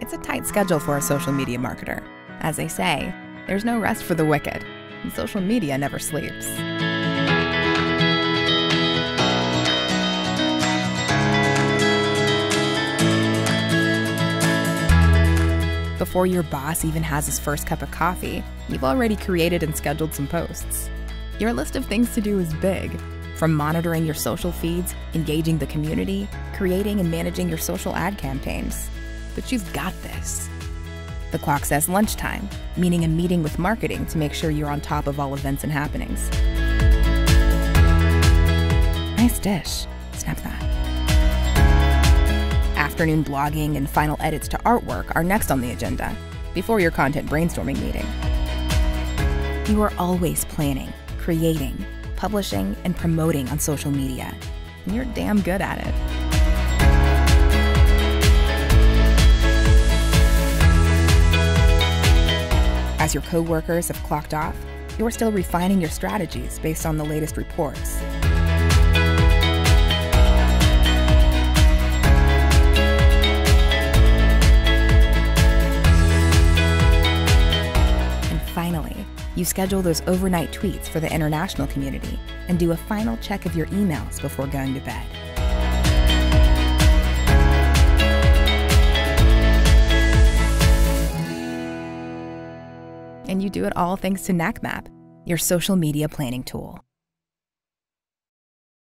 It's a tight schedule for a social media marketer. As they say, there's no rest for the wicked, and social media never sleeps. Before your boss even has his first cup of coffee, you've already created and scheduled some posts. Your list of things to do is big, from monitoring your social feeds, engaging the community, creating and managing your social ad campaigns. But you've got this. The clock says lunchtime, meaning a meeting with marketing to make sure you're on top of all events and happenings. Nice dish. Snap that. Afternoon blogging and final edits to artwork are next on the agenda, before your content brainstorming meeting. You are always planning, creating, publishing, and promoting on social media, and you're damn good at it. As your coworkers have clocked off, you're still refining your strategies based on the latest reports. And finally, you schedule those overnight tweets for the international community and do a final check of your emails before going to bed. And you do it all thanks to Knackmap, your social media planning tool.